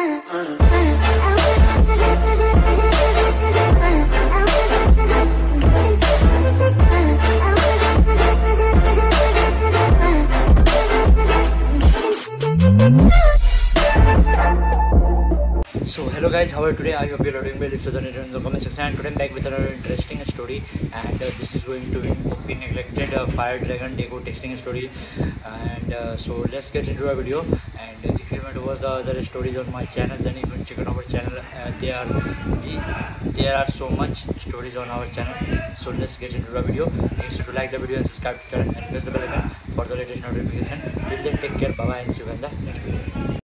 So hello guys, how are you today? I hope you're doing well. If you're in the comment section, and today I'm back with another interesting story, and uh, this is going to be neglected uh, fire dragon Deku testing story. And uh, so let's get into our video. To watch the other stories on my channel, then you can check out our channel. Uh, there are the, there are so much stories on our channel. So let's get into the video. Make sure to like the video and subscribe to the channel and press the bell icon for the latest notification. Till then, take care. Bye bye, and see you in the next video.